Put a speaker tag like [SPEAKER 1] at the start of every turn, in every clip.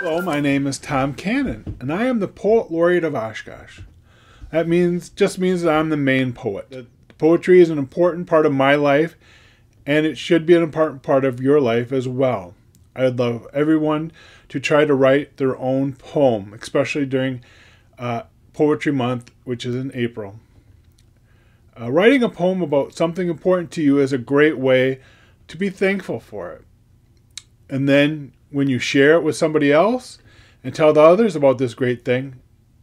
[SPEAKER 1] my name is Tom Cannon, and I am the Poet Laureate of Oshkosh. That means just means that I'm the main poet. Poetry is an important part of my life, and it should be an important part of your life as well. I would love everyone to try to write their own poem, especially during uh, Poetry Month, which is in April. Uh, writing a poem about something important to you is a great way to be thankful for it. And then when you share it with somebody else and tell the others about this great thing,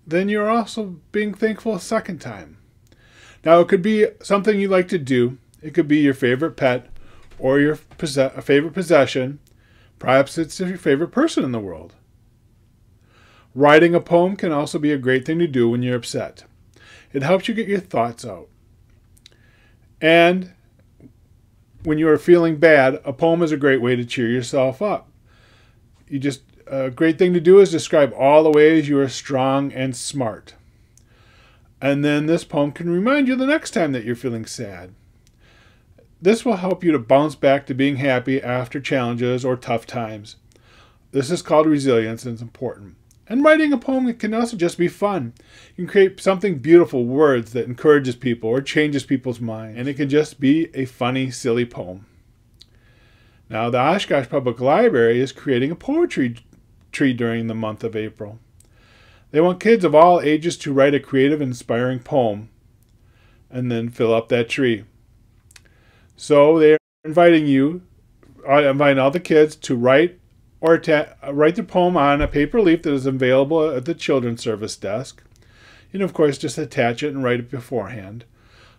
[SPEAKER 1] then you're also being thankful a second time. Now, it could be something you like to do, it could be your favorite pet or your favorite possession. Perhaps it's your favorite person in the world. Writing a poem can also be a great thing to do when you're upset. It helps you get your thoughts out. And when you are feeling bad, a poem is a great way to cheer yourself up. You just a great thing to do is describe all the ways you are strong and smart. And then this poem can remind you the next time that you're feeling sad. This will help you to bounce back to being happy after challenges or tough times. This is called resilience and it's important. And writing a poem can also just be fun. You can create something beautiful, words that encourages people or changes people's mind, and it can just be a funny, silly poem. Now, the Oshkosh Public Library is creating a poetry tree during the month of April. They want kids of all ages to write a creative, inspiring poem and then fill up that tree. So they're inviting you, inviting all the kids to write or write the poem on a paper leaf that is available at the children's service desk. And of course, just attach it and write it beforehand.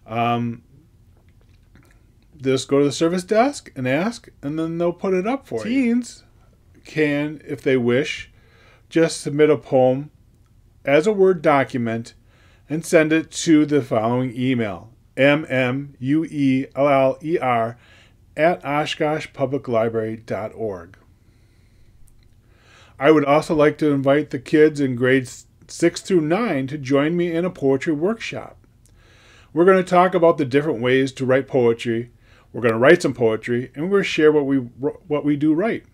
[SPEAKER 1] Um, just go to the service desk and ask, and then they'll put it up for Teens you. Teens can, if they wish, just submit a poem as a Word document and send it to the following email M-M-U-E-L-L-E-R at oshkoshpubliclibrary.org. I would also like to invite the kids in grades 6 through 9 to join me in a poetry workshop. We're going to talk about the different ways to write poetry. We're going to write some poetry, and we're going to share what we what we do right.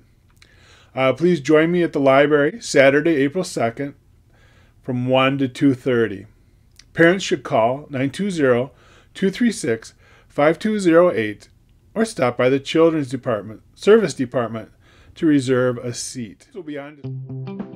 [SPEAKER 1] Uh, please join me at the library Saturday, April 2nd from 1 to 2.30. Parents should call 920-236-5208 or stop by the Children's Department, Service Department to reserve a seat. Will be on